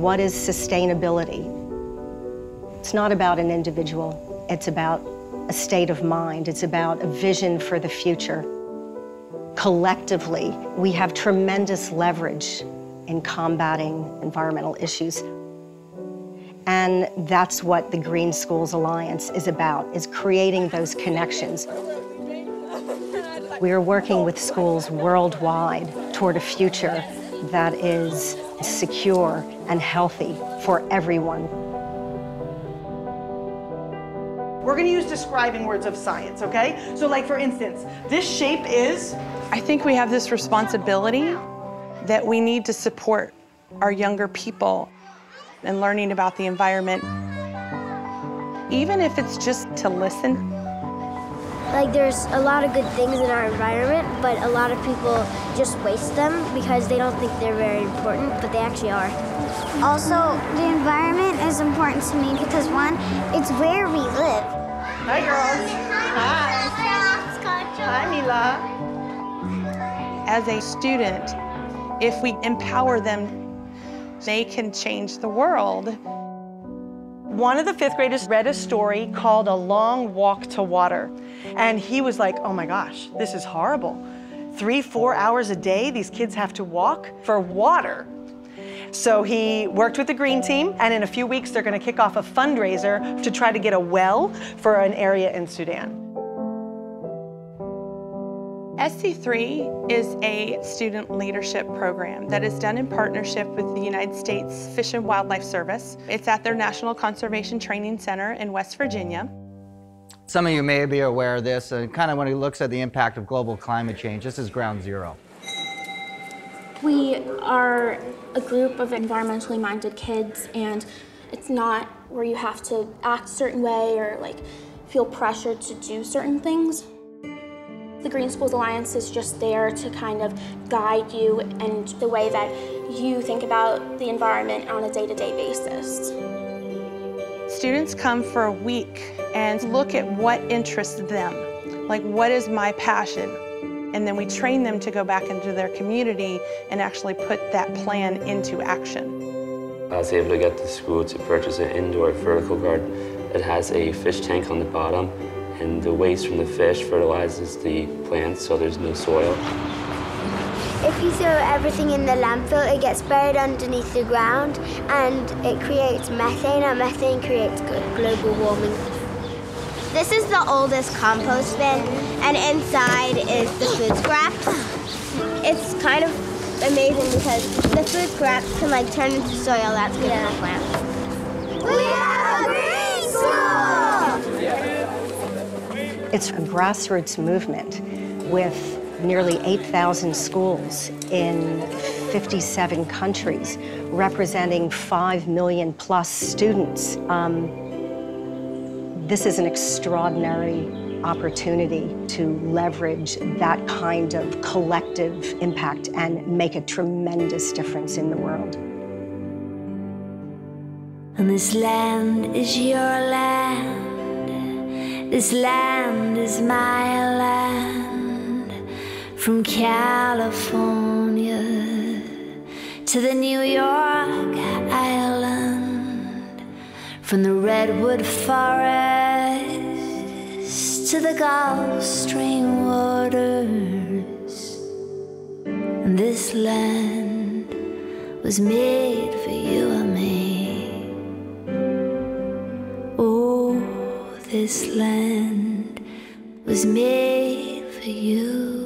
What is sustainability? It's not about an individual, it's about a state of mind, it's about a vision for the future. Collectively, we have tremendous leverage in combating environmental issues. And that's what the Green Schools Alliance is about, is creating those connections. We are working with schools worldwide toward a future that is secure and healthy for everyone. We're gonna use describing words of science, okay? So like for instance, this shape is? I think we have this responsibility that we need to support our younger people and learning about the environment, even if it's just to listen. Like there's a lot of good things in our environment, but a lot of people just waste them because they don't think they're very important, but they actually are. Also, the environment is important to me because one, it's where we live. Hi girls. Hi. Hi Mila. As a student, if we empower them, they can change the world. One of the fifth graders read a story called A Long Walk to Water. And he was like, oh my gosh, this is horrible. Three, four hours a day, these kids have to walk for water. So he worked with the green team, and in a few weeks, they're gonna kick off a fundraiser to try to get a well for an area in Sudan. SC3 is a student leadership program that is done in partnership with the United States Fish and Wildlife Service. It's at their National Conservation Training Center in West Virginia. Some of you may be aware of this, and kind of when he looks at the impact of global climate change, this is ground zero. We are a group of environmentally minded kids, and it's not where you have to act a certain way or like feel pressured to do certain things. The Green Schools Alliance is just there to kind of guide you and the way that you think about the environment on a day-to-day -day basis. Students come for a week and look at what interests them. Like, what is my passion? And then we train them to go back into their community and actually put that plan into action. I was able to get the school to purchase an indoor vertical garden that has a fish tank on the bottom and the waste from the fish fertilizes the plants so there's no soil. If you throw everything in the landfill, it gets buried underneath the ground and it creates methane, and methane creates global warming. This is the oldest compost bin, and inside is the food scraps. It's kind of amazing because the food scraps can like turn into soil that's good yeah. for plants. We have a green school! It's a grassroots movement with nearly 8,000 schools in 57 countries, representing 5 million plus students. Um, this is an extraordinary opportunity to leverage that kind of collective impact and make a tremendous difference in the world. And this land is your land. This land is my land from California to the New York from the redwood forest to the Gulf Stream waters. And this land was made for you and me. Oh, this land was made for you.